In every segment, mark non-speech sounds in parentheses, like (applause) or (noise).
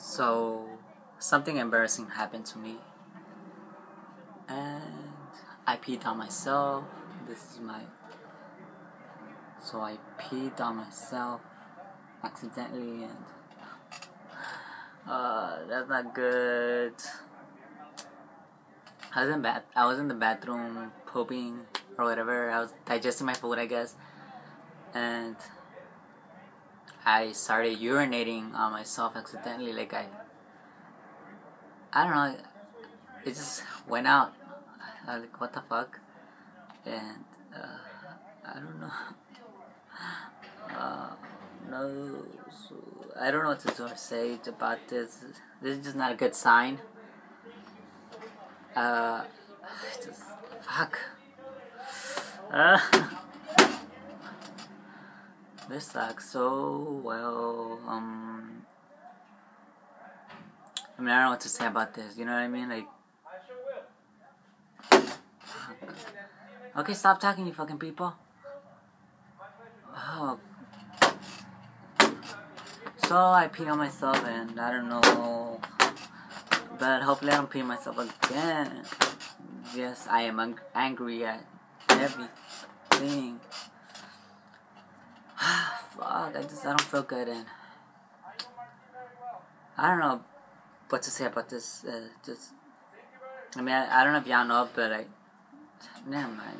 So, something embarrassing happened to me. And I peed on myself. This is my. So, I peed on myself accidentally, and. Uh, that's not good. I was in bath. I was in the bathroom pooping or whatever. I was digesting my food, I guess, and I started urinating on myself accidentally. Like I, I don't know. It just went out. I was like, what the fuck? And uh, I don't know. (laughs) Uh, no, so I don't know what to say about this. This is just not a good sign. Uh, (sighs) just fuck. (sighs) Uh, this sucks so well. Um, I mean, I don't know what to say about this. You know what I mean? Like, okay, stop talking, you fucking people. Oh. So I peed on myself, and I don't know. But hopefully, I don't pee myself again. Yes, I am ang- angry at everything. Fuck, I just I don't feel good, and I don't know what to say about this. Uh, just, I mean, I, I don't know if y'all know, but I, never mind.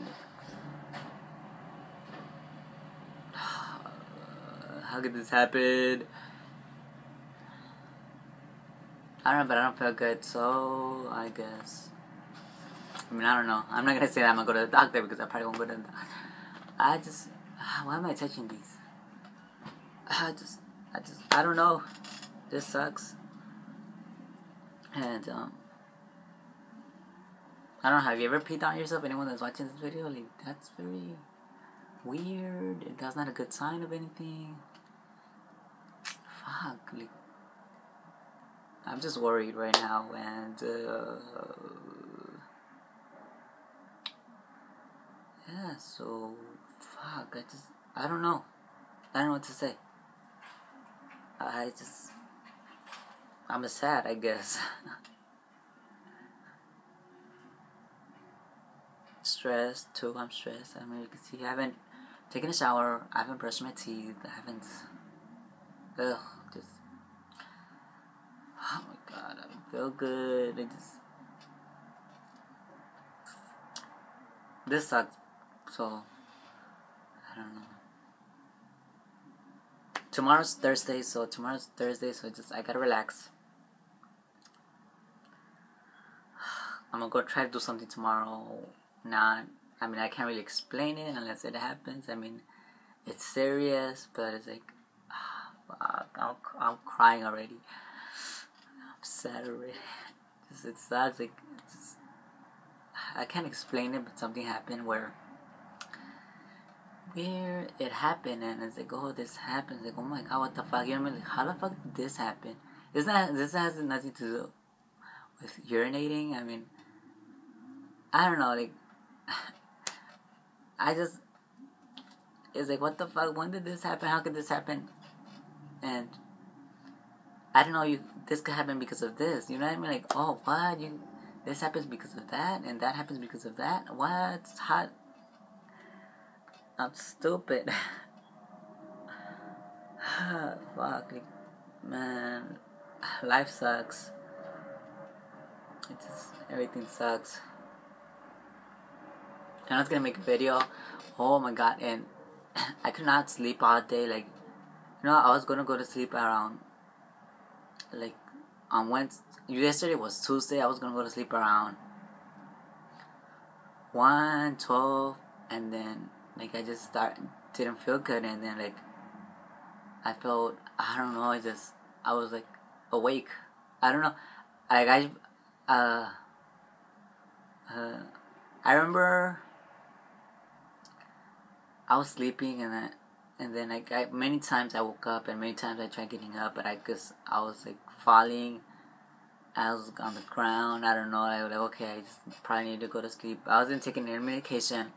(sighs) How could this happen? I don't know, but I don't feel good, so I guess. I mean, I don't know. I'm not gonna say that I'm gonna go to the doctor because I probably won't go to the doctor. I just. (sighs) Why am I touching these? I just. I just. I don't know. This sucks. And, um. I don't know. Have you ever peed on yourself? Anyone that's watching this video? Like, that's very weird. That's not a good sign of anything. Fuck. Like, I'm just worried right now, and uh, yeah. So fuck. I just I don't know. I don't know what to say. I just I'm sad. I guess. (laughs) stressed too. I'm stressed. I mean, you can see I haven't taken a shower. I haven't brushed my teeth. I haven't. Ugh, just. Oh my god, I don't feel good. I just. This sucks. So. I don't know. Tomorrow's Thursday, so tomorrow's Thursday, so just I gotta relax. (sighs) I'm gonna go try to do something tomorrow. Not, I mean, I can't really explain it unless it happens. I mean, it's serious, but it's like, (sighs) ah, fuck, I'm, I'm crying already. (sighs) I'm sad already. (laughs) It's, it sucks. Like, it's, I can't explain it, but something happened where where it happened and it's like oh this happens. Like oh my god what the fuck? You know what I mean? Like how the fuck did this happen? This this has nothing to do with urinating. I mean I don't know like (laughs) I just it's like what the fuck? When did this happen? How could this happen? And I don't know you this could happen because of this. You know what I mean? Like oh what? You this happens because of that and that happens because of that? What? How I'm stupid. (laughs) Fuck, man, life sucks. It just everything sucks. And I was gonna make a video. Oh my god! And (coughs) I could not sleep all day. Like, you know, I was gonna go to sleep around like on Wednesday. Yesterday was Tuesday. I was gonna go to sleep around one twelve, and then like I just start didn't feel good and then like I felt I don't know I just I was like awake. I don't know. Like I uh uh I remember I was sleeping and then and then like I, many times I woke up and many times I tried getting up but I guess I was like falling. I was on the ground. I don't know. I was like okay I just probably need to go to sleep. I wasn't taking any medication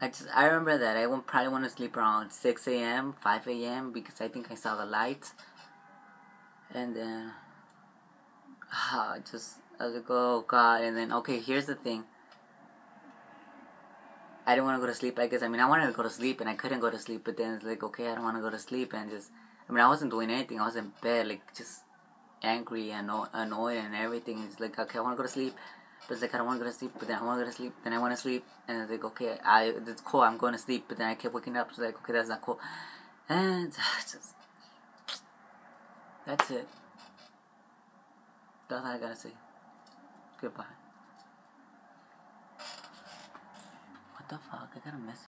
I just I remember that I probably want to sleep around six a.m., five a.m. because I think I saw the lights, and then (sighs) ah, just I was like, oh god, and then okay, here's the thing. I didn't want to go to sleep. I guess I mean I wanted to go to sleep and I couldn't go to sleep, but then it's like okay, I don't want to go to sleep and just I mean I wasn't doing anything. I was in bed like just angry and annoyed and everything. It's like okay, I want to go to sleep. But it's like I don't want to go to sleep, but then I want to go to sleep, then I want to sleep, and it's like okay, I it's cool, I'm going to sleep, but then I kept waking up, so like okay, that's not cool, and (sighs) just that's it. That's all I gotta say. Goodbye. What the fuck? I got a message.